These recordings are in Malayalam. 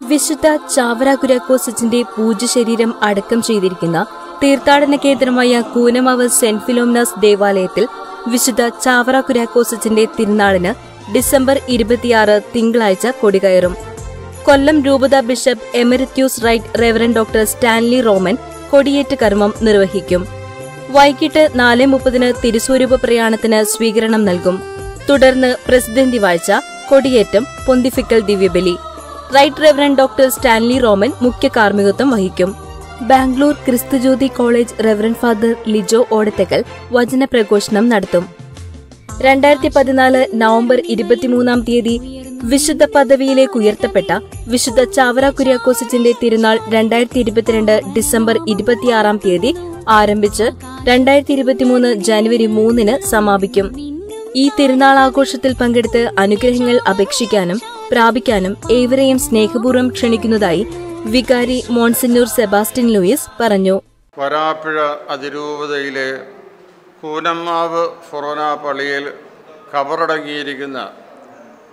വിശുദ്ധ ചാവറ കുര്യാക്കോസച്ചിന്റെ ശരീരം അടക്കം ചെയ്തിരിക്കുന്ന തീർത്ഥാടന കേന്ദ്രമായ കൂനമാവ് സെന്റ് ഫിലോമിനാസ് ദേവാലയത്തിൽ വിശുദ്ധ ചാവറ കുര്യാക്കോസച്ചിന്റെ തിരുനാളിന് ഡിസംബർ ഇരുപത്തിയാറ് തിങ്കളാഴ്ച കൊടികയറും. കൊല്ലം രൂപത bishop emeritus right reverend doctor Stanley Roman കൊടിയേറ്റ് കർമ്മം നിർവഹിക്കും. വൈകിട്ട് നാല് മുപ്പതിന് തിരുസ്വരൂപ പ്രയാണത്തിന് സ്വീകരണം നൽകും. തുടർന്ന് പ്രസിഡന്റ് വാഴ്ച കൊടിയേറ്റം പൊന്തിഫിക്കൽ ദിവ്യബലി. Right reverend doctor Stanley Roman മുഖ്യ കാർമ്മികത്വം വഹിക്കും. Bangalore Kristu Jyoti college reverend father Lijo Odathakkal വചന പ്രഘോഷണം നടത്തും. രണ്ടായിരത്തി പതിനാല് നവംബർ ഇരുപത്തിമൂന്നാം തീയതി വിശുദ്ധ പദവിയിലേക്ക് ഉയർത്തപ്പെട്ട വിശുദ്ധ ചാവറ കുര്യാക്കോസിച്ചിന്റെ തിരുനാൾ രണ്ടായിരത്തി ഇരുപത്തിരണ്ട് ഡിസംബർ ഇരുപത്തിയാറാം തീയതി ആരംഭിച്ച് രണ്ടായിരത്തി ഇരുപത്തിമൂന്ന് ജനുവരി മൂന്നിന് സമാപിക്കും. ഈ തിരുനാൾ ആഘോഷത്തിൽ പങ്കെടുത്ത് അനുഗ്രഹങ്ങൾ അപേക്ഷിക്കാനും പ്രാപിക്കാനും ഏവരെയും സ്നേഹപൂർവം ക്ഷണിക്കുന്നതായി വികാരി മോൺസിന്നൂർ സെബാസ്റ്റ്യൻ ലൂയിസ് പറഞ്ഞു. വരാപ്പുഴ അതിരൂപതയിലെ കൂനമ്മാവ് ഫൊറോന പള്ളിയിൽ കബറടങ്ങിയിരിക്കുന്ന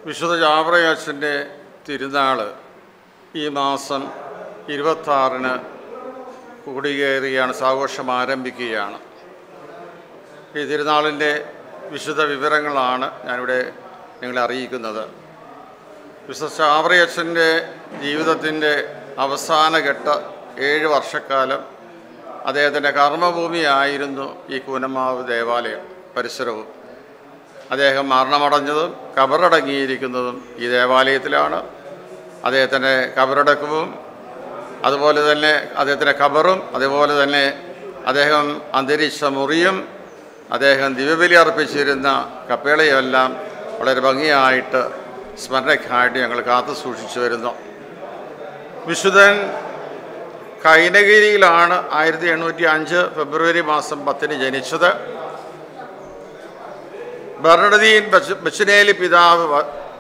വിശുദ്ധ ജാവറയാച്ചന്റെ തിരുനാൾ ഈ മാസം ഇരുപത്താറിന് കൂടിയേറുകയാണ് സാഘോഷം ആരംഭിക്കുകയാണ്. ഈ തിരുനാളിന്റെ വിശുദ്ധ വിവരങ്ങളാണ് ഞാനിവിടെ നിങ്ങളെ അറിയിക്കുന്നത്. വിശുദ്ധ ചാവറയച്ചന്റെ ജീവിതത്തിന്റെ അവസാനഘട്ട ഏഴ് വർഷക്കാലം അദ്ദേഹത്തിന്റെ കർമ്മഭൂമിയായിരുന്നു ഈ കൂനമാവ് ദേവാലയം പരിസരവും. അദ്ദേഹം മരണമടഞ്ഞതും കബറടങ്ങിയിരിക്കുന്നതും ഈ ദേവാലയത്തിലാണ്. അദ്ദേഹത്തിന്റെ കബറടക്കവും അതുപോലെ തന്നെ അദ്ദേഹത്തിന്റെ കബറും അതുപോലെ തന്നെ അദ്ദേഹം അന്തരിച്ച മുറിയും അദ്ദേഹം ദിവ്യബലി അർപ്പിച്ചിരുന്ന കപ്പേളയുമെല്ലാം വളരെ ഭംഗിയായിട്ട് സ്മരണയ്ക്കായിട്ട് ഞങ്ങൾ കാത്തു സൂക്ഷിച്ചു വരുന്നു. വിശുദ്ധൻ കൈനഗിരിയിലാണ് ആയിരത്തി എണ്ണൂറ്റി അഞ്ച് ഫെബ്രുവരി മാസം പത്തിന് ജനിച്ചത്. ഭരണതീൻ ബച്ചിനേലി പിതാവ്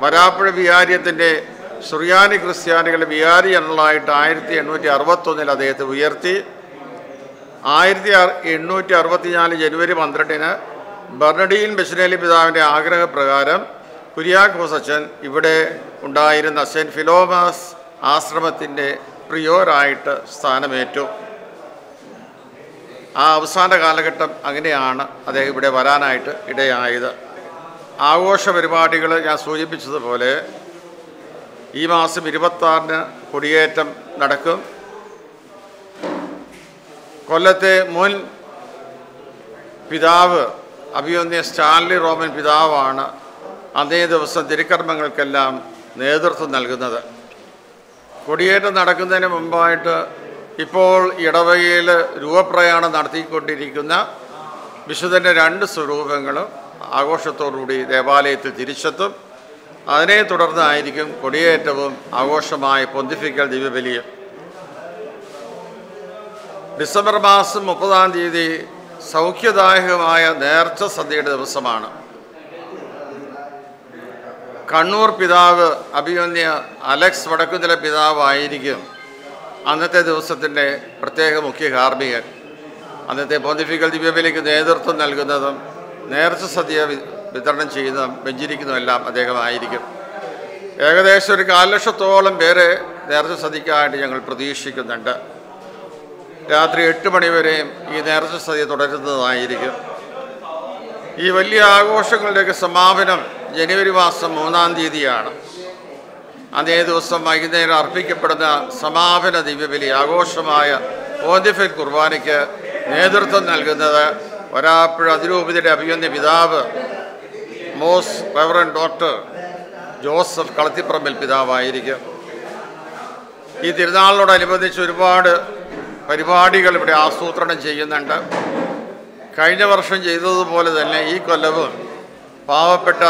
വരാപ്പുഴ വിഹാരിയത്തിന്റെ സുറിയാനി ക്രിസ്ത്യാനികളുടെ വിഹാരി ജനറലായിട്ട് ആയിരത്തി എണ്ണൂറ്റി അറുപത്തൊന്നിൽ അദ്ദേഹത്തെ ഉയർത്തി. ആയിരത്തി എണ്ണൂറ്റി അറുപത്തിനാല് ജനുവരി പന്ത്രണ്ടിന് ബർണഡീൻ ബച്ചുനേലി പിതാവിന്റെ ആഗ്രഹപ്രകാരം കുര്യാക്കോസ് അച്ഛൻ ഇവിടെ ഉണ്ടായിരുന്ന സെന്റ് ഫിലോമാസ് ആശ്രമത്തിന്റെ പ്രിയോരായിട്ട് സ്ഥാനമേറ്റു. ആ അവസാന കാലഘട്ടം അങ്ങനെയാണ് അദ്ദേഹം ഇവിടെ വരാനായിട്ട് ഇടയായത്. ആഘോഷ പരിപാടികൾ ഞാൻ സൂചിപ്പിച്ചതുപോലെ ഈ മാസം ഇരുപത്താറിന് കൊടിയേറ്റം നടക്കും. കൊല്ലത്തെ മുൻ പിതാവ് അഭിയോന്യ സ്റ്റാൻലി റോമൻ പിതാവാണ് അന്നേ ദിവസം തിരുക്കർമ്മങ്ങൾക്കെല്ലാം നേതൃത്വം നൽകുന്നത്. കൊടിയേറ്റം നടക്കുന്നതിന് മുമ്പായിട്ട് ഇപ്പോൾ ഇടവകയിൽ രൂപപ്രയാണം നടത്തിക്കൊണ്ടിരിക്കുന്ന വിശുദ്ധന്റെ രണ്ട് സ്വരൂപങ്ങളും ആഘോഷത്തോടുകൂടി ദേവാലയത്തിൽ തിരിച്ചെത്തും. അതിനെ തുടർന്നായിരിക്കും കൊടിയേറ്റവും ആഘോഷമായ പൊന്തിഫിക്കൽ ദിവ്യബലിയും. ഡിസംബർ മാസം മുപ്പതാം തീയതി സൗഖ്യദായകമായ നേർച്ച സദ്യയുടെ ദിവസമാണ്. കണ്ണൂർ പിതാവ് അഭിമന്യ അലക്സ് വടക്കുന്നില പിതാവായിരിക്കും അന്നത്തെ ദിവസത്തിന്റെ പ്രത്യേക മുഖ്യ കാർമ്മികൻ. അന്നത്തെ പോന്തിഫിക്കൽ ദിവ്യബലിക്ക് നേതൃത്വം നൽകുന്നതും നേർച്ച സദ്യ വിതരണം ചെയ്യുന്നതും വെഞ്ചിരിക്കുന്നതുമെല്ലാം അദ്ദേഹമായിരിക്കും. ഏകദേശം ഒരു കാൽ ലക്ഷത്തോളം പേരെ നേർച്ച സദ്യക്കായിട്ട് ഞങ്ങൾ പ്രതീക്ഷിക്കുന്നുണ്ട്. രാത്രി എട്ട് മണിവരെയും ഈ നേർച്ച സദ്യ തുടരുന്നതായിരിക്കും. ഈ വലിയ ആഘോഷങ്ങളുടെയൊക്കെ സമാപനം ജനുവരി മാസം മൂന്നാം തീയതിയാണ്. അതേ ദിവസം വൈകുന്നേരം അർപ്പിക്കപ്പെടുന്ന സമാപന ദിവ്യബലി ആഘോഷമായ ഓന്തിഫൽ കുർബാനയ്ക്ക് നേതൃത്വം നൽകുന്നത് ഒരാപ്പുഴ അതിരൂപതയുടെ അഭിമന്യ പിതാവ് most reverend doctor Joseph Kalathiparambil പിതാവായിരിക്കും. ഈ തിരുനാളിനോടനുബന്ധിച്ച് ഒരുപാട് പരിപാടികൾ ഇവിടെ ആസൂത്രണം ചെയ്യുന്നുണ്ട്. കഴിഞ്ഞ വർഷം ചെയ്തതുപോലെ തന്നെ ഈ കൊല്ലവും പാവപ്പെട്ട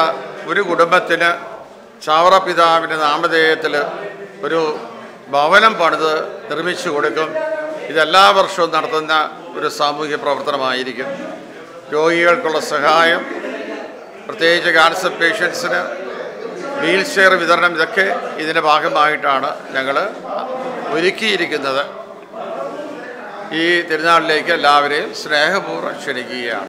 ഒരു കുടുംബത്തിന് ചാവറ പിതാവിന്റെ നാമധേയത്തിൽ ഒരു ഭവനം പണിത് നിർമ്മിച്ചു കൊടുക്കും. ഇതെല്ലാ വർഷവും നടത്തുന്ന ഒരു സാമൂഹ്യ പ്രവർത്തനമായിരിക്കും. രോഗികൾക്കുള്ള സഹായം പ്രത്യേകിച്ച് ക്യാൻസർ പേഷ്യൻസിന് വീൽ ചെയർ വിതരണം ഇതൊക്കെ ഇതിന്റെ ഭാഗമായിട്ടാണ് ഞങ്ങൾ ഒരുക്കിയിരിക്കുന്നത്. ഈ തിരുനാളിലേക്ക് എല്ലാവരെയും സ്നേഹപൂർവം ക്ഷണിക്കുകയാണ്.